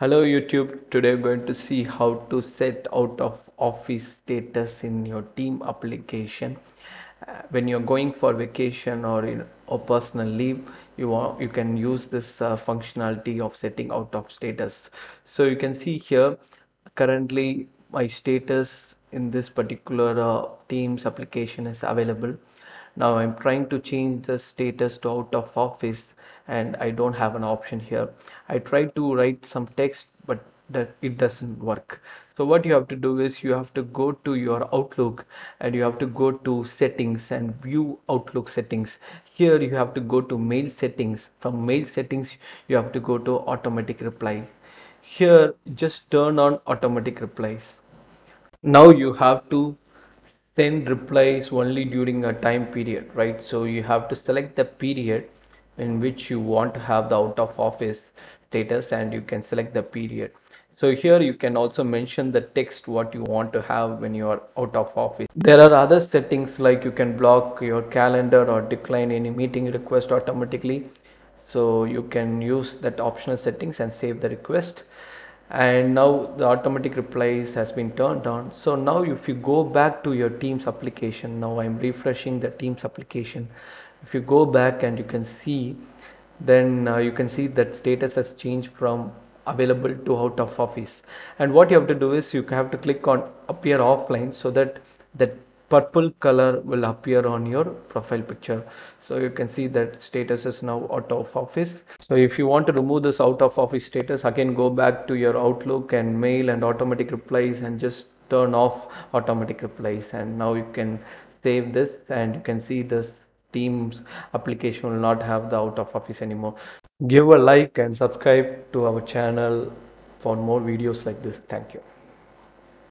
Hello YouTube, today we're going to see how to set out of office status in your team application. Uh, when you're going for vacation or in or personal leave, you want you can use this uh, functionality of setting out of status. So you can see here currently my status in this particular uh, Teams application is available. Now I'm trying to change the status to out of office and I don't have an option here. I tried to write some text but that it doesn't work. So what you have to do is you have to go to your Outlook and you have to go to settings and view Outlook settings. Here you have to go to mail settings. From mail settings you have to go to automatic reply. Here just turn on automatic replies. Now you have to send replies only during a time period, right? So you have to select the period in which you want to have the out of office status and you can select the period. So here you can also mention the text what you want to have when you are out of office. There are other settings like you can block your calendar or decline any meeting request automatically. So you can use that optional settings and save the request. And now the automatic replies has been turned on. So now if you go back to your teams application now i'm refreshing the teams application if you go back and you can see then uh, you can see that status has changed from available to out of office. And what you have to do is you have to click on appear offline so that that purple color will appear on your profile picture. So you can see that status is now out of office. So if you want to remove this out of office status again go back to your outlook and mail and automatic replies and just turn off automatic replies. And now you can save this and you can see this teams application will not have the out of office anymore. Give a like and subscribe to our channel for more videos like this. Thank you